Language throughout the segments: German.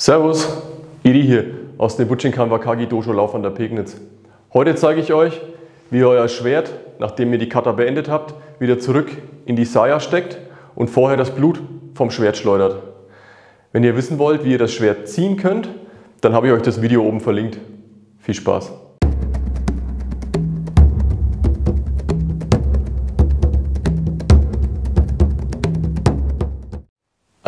Servus, Edi hier aus dem Butchinkan Wakagi Dojo Lauf an der Pegnitz. Heute zeige ich euch, wie ihr euer Schwert, nachdem ihr die Kata beendet habt, wieder zurück in die Saya steckt und vorher das Blut vom Schwert schleudert. Wenn ihr wissen wollt, wie ihr das Schwert ziehen könnt, dann habe ich euch das Video oben verlinkt. Viel Spaß!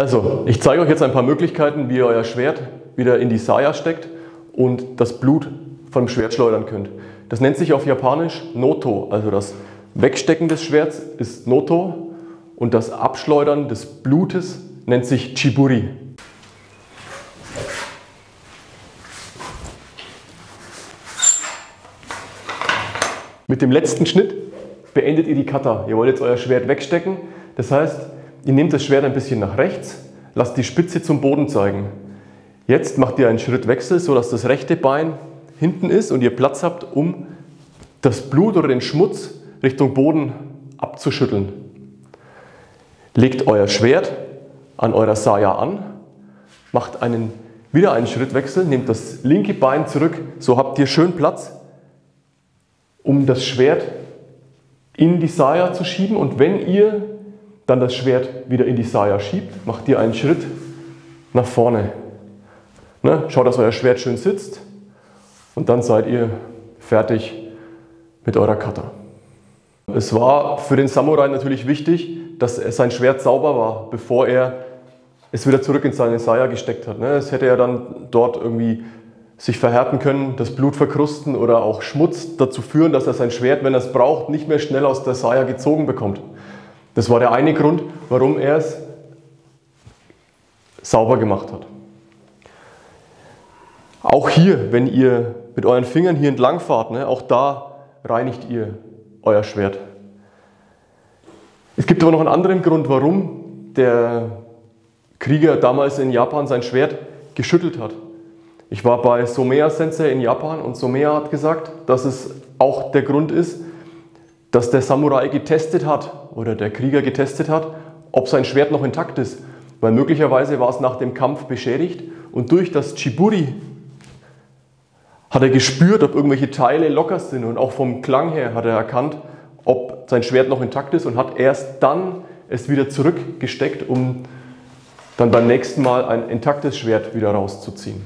Also, ich zeige euch jetzt ein paar Möglichkeiten, wie ihr euer Schwert wieder in die Saya steckt und das Blut vom Schwert schleudern könnt. Das nennt sich auf Japanisch Noto, also das Wegstecken des Schwerts ist Noto und das Abschleudern des Blutes nennt sich Chiburi. Mit dem letzten Schnitt beendet ihr die Kata. Ihr wollt jetzt euer Schwert wegstecken. Das heißt, Ihr nehmt das Schwert ein bisschen nach rechts, lasst die Spitze zum Boden zeigen. Jetzt macht ihr einen Schrittwechsel, sodass das rechte Bein hinten ist und ihr Platz habt, um das Blut oder den Schmutz Richtung Boden abzuschütteln. Legt euer Schwert an eurer Saya an, macht einen, wieder einen Schrittwechsel, nehmt das linke Bein zurück, so habt ihr schön Platz, um das Schwert in die Saya zu schieben und wenn ihr dann das Schwert wieder in die Saya schiebt, macht ihr einen Schritt nach vorne. Ne? Schaut, dass euer Schwert schön sitzt und dann seid ihr fertig mit eurer Kata. Es war für den Samurai natürlich wichtig, dass sein Schwert sauber war, bevor er es wieder zurück in seine Saya gesteckt hat. Ne? Es hätte ja dann dort irgendwie sich verhärten können, das Blut verkrusten oder auch Schmutz dazu führen, dass er sein Schwert, wenn er es braucht, nicht mehr schnell aus der Saya gezogen bekommt. Das war der eine Grund, warum er es sauber gemacht hat. Auch hier, wenn ihr mit euren Fingern hier entlang fahrt, ne, auch da reinigt ihr euer Schwert. Es gibt aber noch einen anderen Grund, warum der Krieger damals in Japan sein Schwert geschüttelt hat. Ich war bei Somea Sensei in Japan und Somea hat gesagt, dass es auch der Grund ist, dass der Samurai getestet hat oder der Krieger getestet hat, ob sein Schwert noch intakt ist. Weil möglicherweise war es nach dem Kampf beschädigt und durch das Chiburi hat er gespürt, ob irgendwelche Teile locker sind und auch vom Klang her hat er erkannt, ob sein Schwert noch intakt ist und hat erst dann es wieder zurückgesteckt, um dann beim nächsten Mal ein intaktes Schwert wieder rauszuziehen.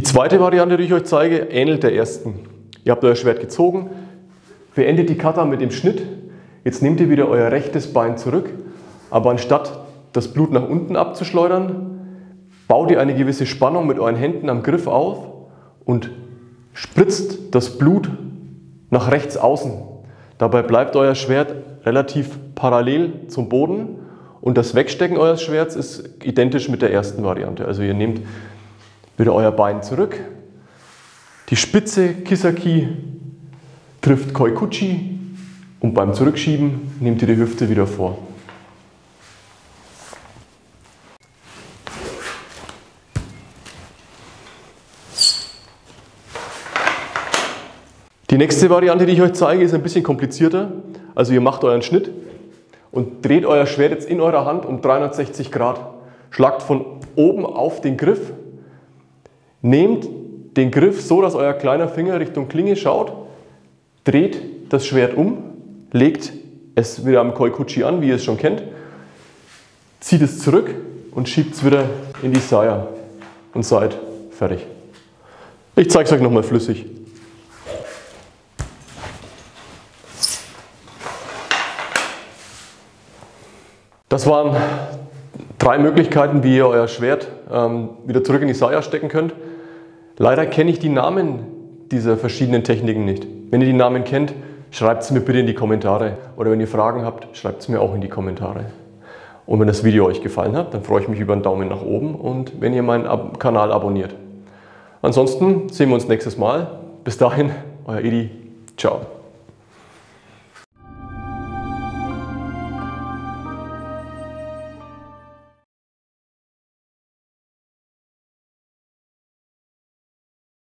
Die zweite Variante, die ich euch zeige, ähnelt der ersten. Ihr habt euer Schwert gezogen, beendet die Kata mit dem Schnitt. Jetzt nehmt ihr wieder euer rechtes Bein zurück, aber anstatt das Blut nach unten abzuschleudern, baut ihr eine gewisse Spannung mit euren Händen am Griff auf und spritzt das Blut nach rechts außen. Dabei bleibt euer Schwert relativ parallel zum Boden und das Wegstecken eures Schwerts ist identisch mit der ersten Variante. Also ihr nehmt wieder euer Bein zurück. Die Spitze Kisaki trifft Koikuchi und beim Zurückschieben nehmt ihr die Hüfte wieder vor. Die nächste Variante, die ich euch zeige, ist ein bisschen komplizierter. Also ihr macht euren Schnitt und dreht euer Schwert jetzt in eurer Hand um 360 Grad. Schlagt von oben auf den Griff Nehmt den Griff so, dass euer kleiner Finger Richtung Klinge schaut, dreht das Schwert um, legt es wieder am Koikuchi an, wie ihr es schon kennt, zieht es zurück und schiebt es wieder in die Saya und seid fertig. Ich zeige es euch nochmal flüssig. Das waren drei Möglichkeiten, wie ihr euer Schwert ähm, wieder zurück in die Saya stecken könnt. Leider kenne ich die Namen dieser verschiedenen Techniken nicht. Wenn ihr die Namen kennt, schreibt es mir bitte in die Kommentare. Oder wenn ihr Fragen habt, schreibt es mir auch in die Kommentare. Und wenn das Video euch gefallen hat, dann freue ich mich über einen Daumen nach oben und wenn ihr meinen Ab Kanal abonniert. Ansonsten sehen wir uns nächstes Mal. Bis dahin, euer Edi. Ciao.